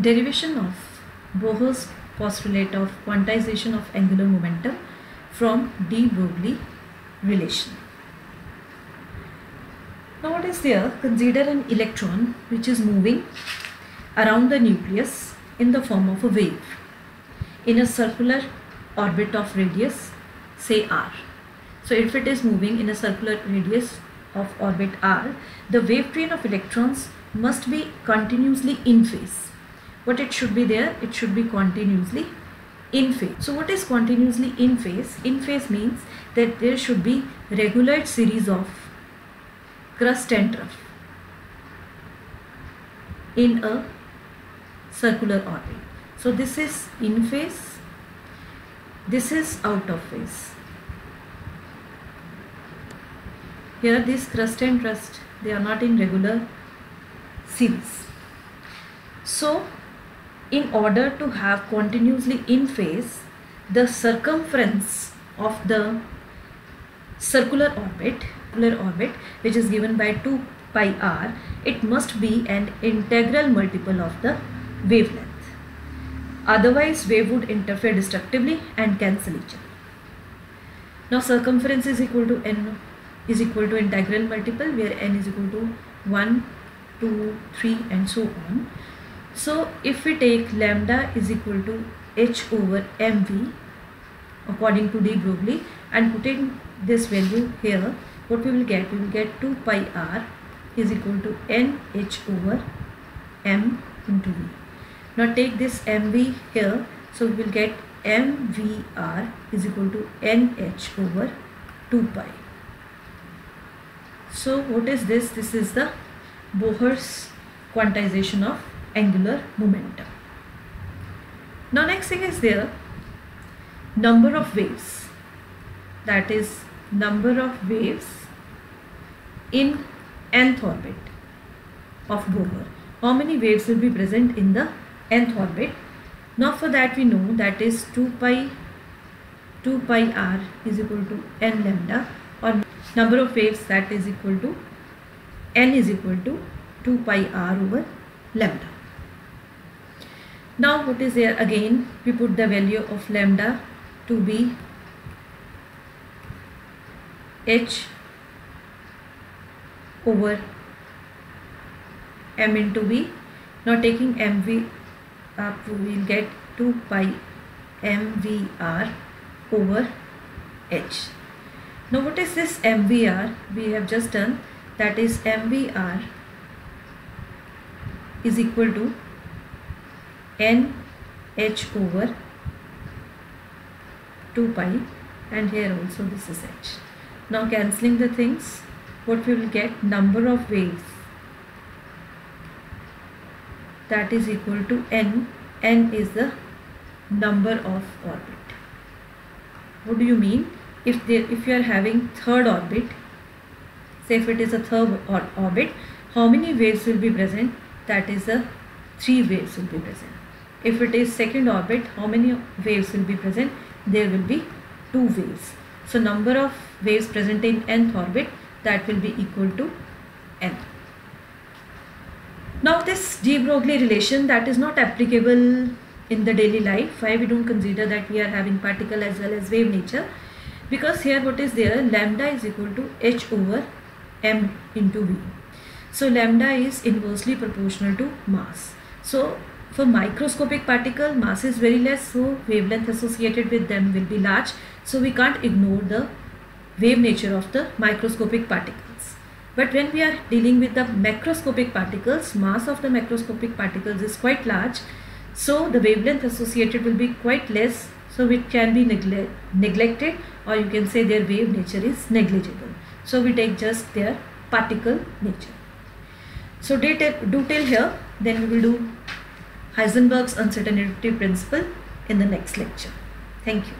derivation of Bohr's postulate of quantization of angular momentum from de Broglie relation. Now what is there? Consider an electron which is moving around the nucleus in the form of a wave in a circular orbit of radius say r. So if it is moving in a circular radius of orbit r, the wave train of electrons must be continuously in phase. What it should be there? It should be continuously in phase. So what is continuously in phase? In phase means that there should be regular series of crust and trough in a circular orbit. So this is in phase, this is out of phase. Here this crust and trough they are not in regular series. So in order to have continuously in phase the circumference of the circular orbit circular orbit which is given by 2 pi r it must be an integral multiple of the wavelength. Otherwise wave would interfere destructively and cancel each other. Now circumference is equal to n is equal to integral multiple where n is equal to 1 2 3 and so on so if we take lambda is equal to h over mv according to de Broglie and putting this value here what we will get? We will get 2 pi r is equal to n h over m into v. Now take this mv here. So we will get mvr is equal to nh over 2 pi. So what is this? This is the Bohr's quantization of angular momentum now next thing is there number of waves that is number of waves in nth orbit of Bohr. How many waves will be present in the nth orbit? Now for that we know that is 2 pi 2 pi r is equal to n lambda or number of waves that is equal to n is equal to 2 pi r over lambda. Now what is there again we put the value of lambda to be h over m into v. Now taking mv up we will get 2 pi mvr over h. Now what is this mvr? We have just done that is mvr is equal to n h over 2 pi and here also this is h. Now cancelling the things what we will get? Number of waves. That is equal to n. N is the number of orbit. What do you mean? If there if you are having third orbit say if it is a third or orbit how many waves will be present? That is a three waves will be present if it is second orbit how many waves will be present there will be two waves so number of waves present in nth orbit that will be equal to n. Now this de Broglie relation that is not applicable in the daily life. Why we don't consider that we are having particle as well as wave nature? Because here what is there? Lambda is equal to h over m into v. So lambda is inversely proportional to mass. So for microscopic particle mass is very less so wavelength associated with them will be large. So we can't ignore the wave nature of the microscopic particles. But when we are dealing with the macroscopic particles, mass of the macroscopic particles is quite large. So the wavelength associated will be quite less. So it can be negle neglected or you can say their wave nature is negligible. So we take just their particle nature. So do till here, then we will do Heisenberg's uncertainty principle in the next lecture. Thank you.